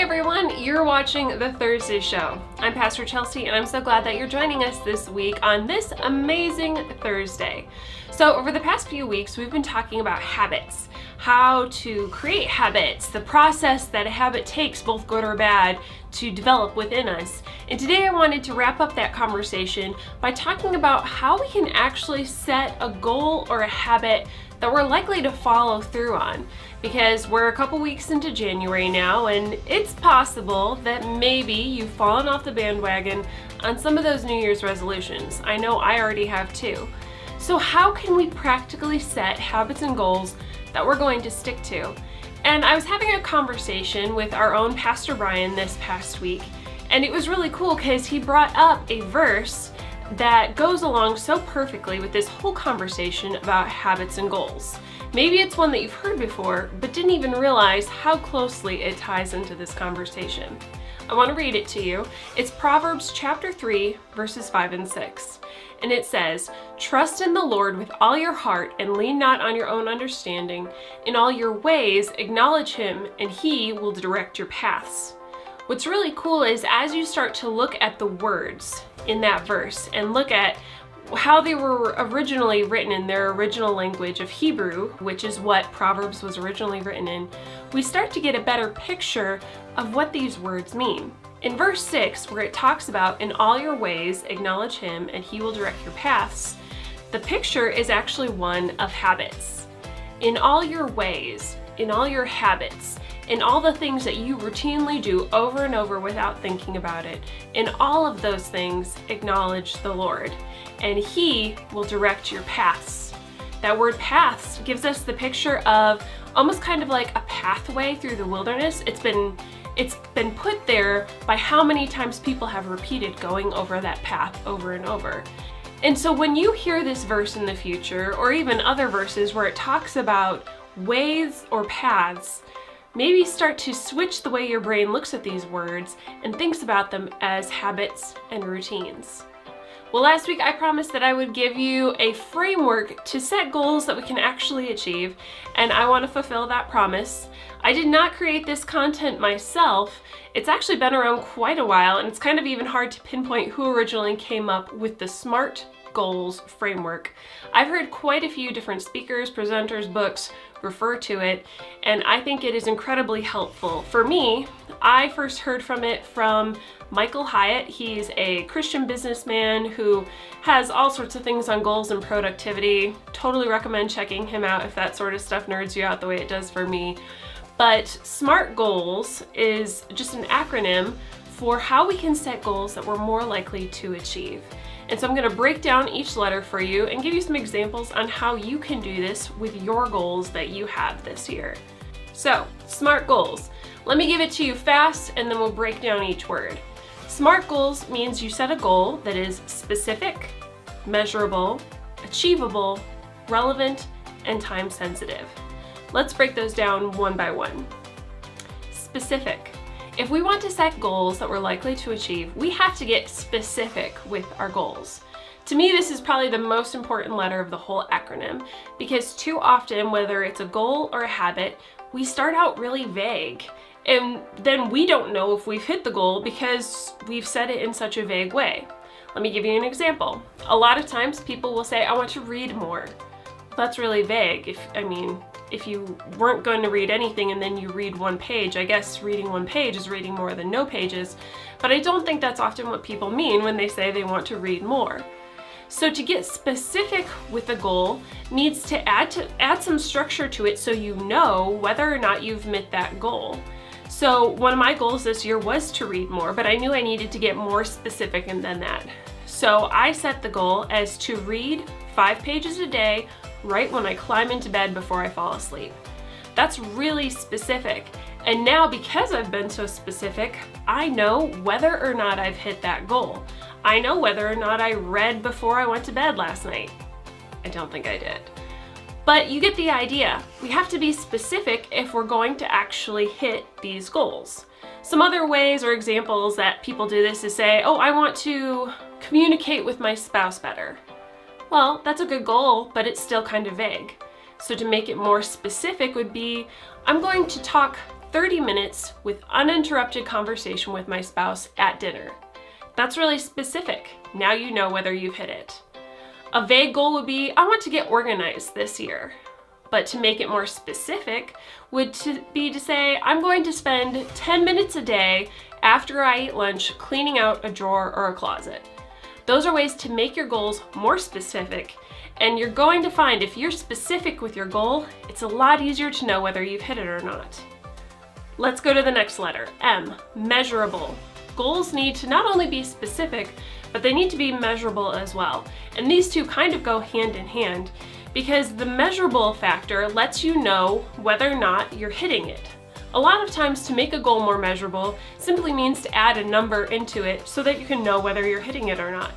everyone, you're watching The Thursday Show. I'm Pastor Chelsea and I'm so glad that you're joining us this week on this amazing Thursday. So over the past few weeks, we've been talking about habits, how to create habits, the process that a habit takes, both good or bad, to develop within us. And today I wanted to wrap up that conversation by talking about how we can actually set a goal or a habit that we're likely to follow through on because we're a couple weeks into January now and it's possible that maybe you've fallen off the bandwagon on some of those New Year's resolutions. I know I already have too. So how can we practically set habits and goals that we're going to stick to? And I was having a conversation with our own Pastor Brian this past week and it was really cool because he brought up a verse that goes along so perfectly with this whole conversation about habits and goals. Maybe it's one that you've heard before, but didn't even realize how closely it ties into this conversation. I want to read it to you. It's Proverbs chapter 3, verses 5 and 6. And it says, Trust in the Lord with all your heart and lean not on your own understanding. In all your ways acknowledge him, and he will direct your paths. What's really cool is as you start to look at the words in that verse and look at how they were originally written in their original language of Hebrew, which is what Proverbs was originally written in, we start to get a better picture of what these words mean. In verse 6, where it talks about, in all your ways acknowledge him and he will direct your paths, the picture is actually one of habits. In all your ways, in all your habits, in all the things that you routinely do over and over without thinking about it. In all of those things, acknowledge the Lord, and He will direct your paths. That word paths gives us the picture of almost kind of like a pathway through the wilderness. It's been it's been put there by how many times people have repeated going over that path over and over. And so when you hear this verse in the future, or even other verses where it talks about ways or paths, maybe start to switch the way your brain looks at these words and thinks about them as habits and routines. Well, last week I promised that I would give you a framework to set goals that we can actually achieve, and I want to fulfill that promise. I did not create this content myself. It's actually been around quite a while, and it's kind of even hard to pinpoint who originally came up with the SMART goals framework. I've heard quite a few different speakers, presenters, books refer to it, and I think it is incredibly helpful. For me, I first heard from it from Michael Hyatt. He's a Christian businessman who has all sorts of things on goals and productivity. Totally recommend checking him out if that sort of stuff nerds you out the way it does for me. But SMART goals is just an acronym for how we can set goals that we're more likely to achieve. And so I'm gonna break down each letter for you and give you some examples on how you can do this with your goals that you have this year. So, SMART goals. Let me give it to you fast and then we'll break down each word. SMART goals means you set a goal that is specific, measurable, achievable, relevant, and time sensitive. Let's break those down one by one. Specific. If we want to set goals that we're likely to achieve, we have to get specific with our goals. To me, this is probably the most important letter of the whole acronym because too often, whether it's a goal or a habit, we start out really vague. And then we don't know if we've hit the goal because we've said it in such a vague way. Let me give you an example. A lot of times people will say, I want to read more. That's really vague. If I mean, if you weren't going to read anything and then you read one page, I guess reading one page is reading more than no pages, but I don't think that's often what people mean when they say they want to read more. So to get specific with a goal needs to add to add some structure to it so you know whether or not you've met that goal. So one of my goals this year was to read more, but I knew I needed to get more specific than that. So I set the goal as to read five pages a day right when I climb into bed before I fall asleep. That's really specific. And now because I've been so specific, I know whether or not I've hit that goal. I know whether or not I read before I went to bed last night. I don't think I did. But you get the idea. We have to be specific if we're going to actually hit these goals. Some other ways or examples that people do this is say, oh, I want to communicate with my spouse better. Well, that's a good goal, but it's still kind of vague. So to make it more specific would be, I'm going to talk 30 minutes with uninterrupted conversation with my spouse at dinner. That's really specific. Now you know whether you've hit it. A vague goal would be, I want to get organized this year. But to make it more specific would to be to say, I'm going to spend 10 minutes a day after I eat lunch cleaning out a drawer or a closet. Those are ways to make your goals more specific and you're going to find if you're specific with your goal, it's a lot easier to know whether you've hit it or not. Let's go to the next letter, M, measurable. Goals need to not only be specific, but they need to be measurable as well. And these two kind of go hand in hand because the measurable factor lets you know whether or not you're hitting it. A lot of times to make a goal more measurable simply means to add a number into it so that you can know whether you're hitting it or not.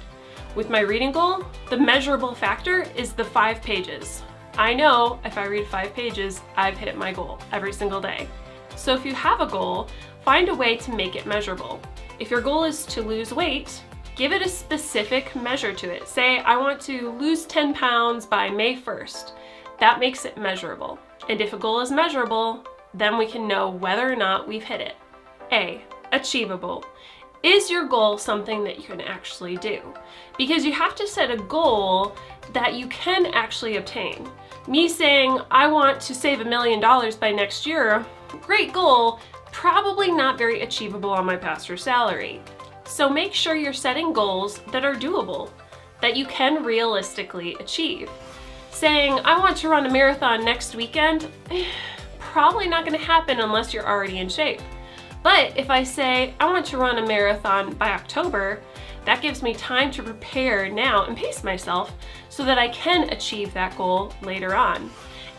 With my reading goal, the measurable factor is the five pages. I know if I read five pages, I've hit my goal every single day. So if you have a goal, find a way to make it measurable. If your goal is to lose weight, give it a specific measure to it. Say, I want to lose 10 pounds by May 1st. That makes it measurable. And if a goal is measurable, then we can know whether or not we've hit it. A, achievable. Is your goal something that you can actually do? Because you have to set a goal that you can actually obtain. Me saying, I want to save a million dollars by next year, great goal, probably not very achievable on my pastor salary. So make sure you're setting goals that are doable, that you can realistically achieve. Saying, I want to run a marathon next weekend, eh, probably not gonna happen unless you're already in shape. But if I say, I want to run a marathon by October, that gives me time to prepare now and pace myself so that I can achieve that goal later on.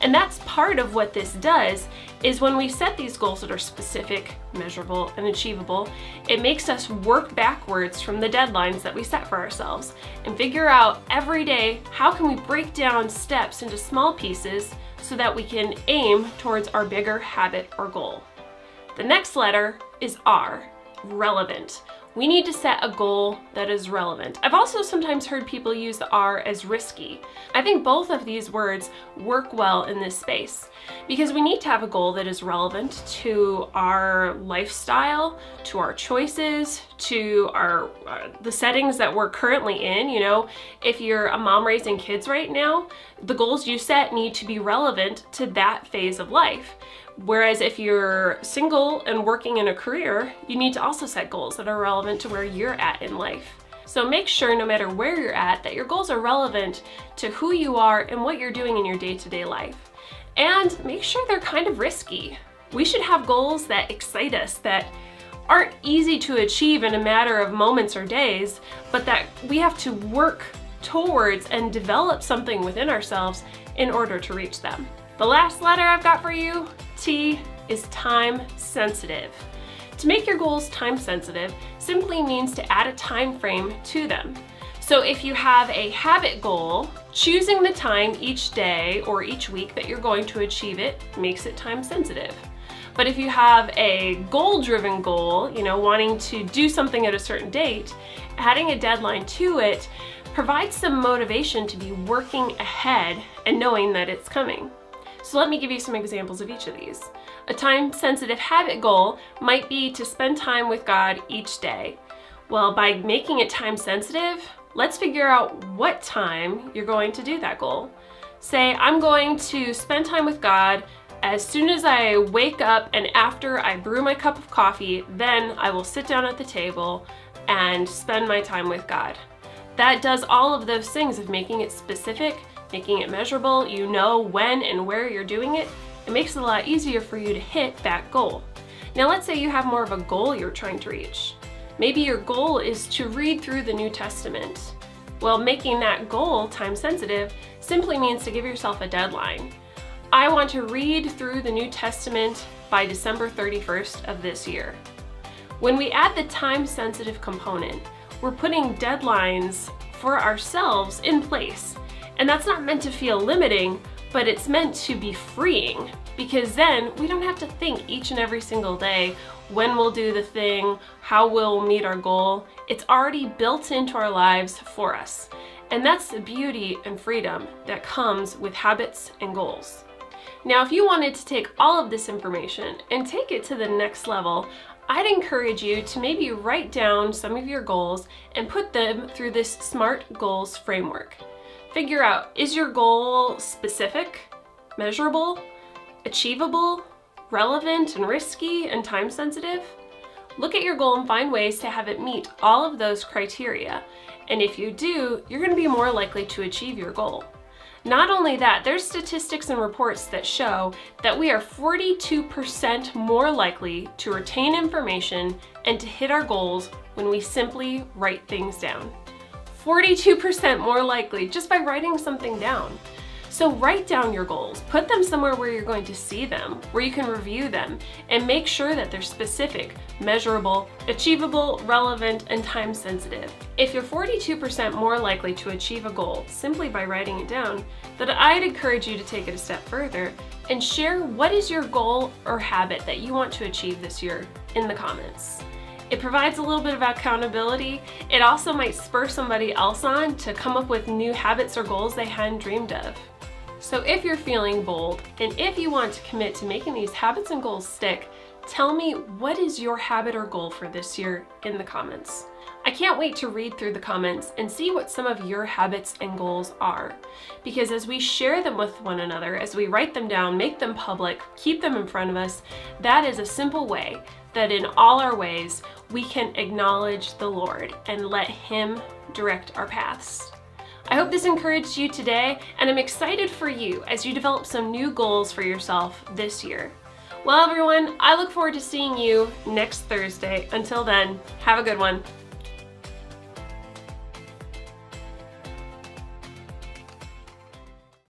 And that's part of what this does is when we set these goals that are specific, measurable, and achievable, it makes us work backwards from the deadlines that we set for ourselves and figure out every day how can we break down steps into small pieces so that we can aim towards our bigger habit or goal. The next letter is R, relevant. We need to set a goal that is relevant. I've also sometimes heard people use the R as risky. I think both of these words work well in this space because we need to have a goal that is relevant to our lifestyle, to our choices, to our uh, the settings that we're currently in, you know. If you're a mom raising kids right now, the goals you set need to be relevant to that phase of life. Whereas if you're single and working in a career, you need to also set goals that are relevant to where you're at in life. So make sure no matter where you're at that your goals are relevant to who you are and what you're doing in your day-to-day -day life. And make sure they're kind of risky. We should have goals that excite us, that aren't easy to achieve in a matter of moments or days, but that we have to work towards and develop something within ourselves in order to reach them. The last letter I've got for you, T, is time sensitive. To make your goals time sensitive simply means to add a time frame to them. So if you have a habit goal, choosing the time each day or each week that you're going to achieve it makes it time sensitive. But if you have a goal-driven goal, you know, wanting to do something at a certain date, adding a deadline to it provides some motivation to be working ahead and knowing that it's coming. So let me give you some examples of each of these. A time-sensitive habit goal might be to spend time with God each day. Well, by making it time-sensitive, let's figure out what time you're going to do that goal. Say, I'm going to spend time with God as soon as I wake up and after I brew my cup of coffee, then I will sit down at the table and spend my time with God. That does all of those things of making it specific making it measurable, you know when and where you're doing it, it makes it a lot easier for you to hit that goal. Now let's say you have more of a goal you're trying to reach. Maybe your goal is to read through the New Testament. Well, making that goal time sensitive simply means to give yourself a deadline. I want to read through the New Testament by December 31st of this year. When we add the time sensitive component, we're putting deadlines for ourselves in place and that's not meant to feel limiting, but it's meant to be freeing because then we don't have to think each and every single day when we'll do the thing, how we'll meet our goal. It's already built into our lives for us. And that's the beauty and freedom that comes with habits and goals. Now, if you wanted to take all of this information and take it to the next level, I'd encourage you to maybe write down some of your goals and put them through this SMART goals framework. Figure out, is your goal specific, measurable, achievable, relevant and risky and time sensitive? Look at your goal and find ways to have it meet all of those criteria. And if you do, you're gonna be more likely to achieve your goal. Not only that, there's statistics and reports that show that we are 42% more likely to retain information and to hit our goals when we simply write things down. 42% more likely just by writing something down. So write down your goals, put them somewhere where you're going to see them, where you can review them, and make sure that they're specific, measurable, achievable, relevant, and time sensitive. If you're 42% more likely to achieve a goal simply by writing it down, then I'd encourage you to take it a step further and share what is your goal or habit that you want to achieve this year in the comments. It provides a little bit of accountability. It also might spur somebody else on to come up with new habits or goals they hadn't dreamed of. So if you're feeling bold and if you want to commit to making these habits and goals stick, tell me what is your habit or goal for this year in the comments. I can't wait to read through the comments and see what some of your habits and goals are. Because as we share them with one another, as we write them down, make them public, keep them in front of us, that is a simple way that in all our ways we can acknowledge the Lord and let Him direct our paths. I hope this encouraged you today, and I'm excited for you as you develop some new goals for yourself this year. Well, everyone, I look forward to seeing you next Thursday. Until then, have a good one.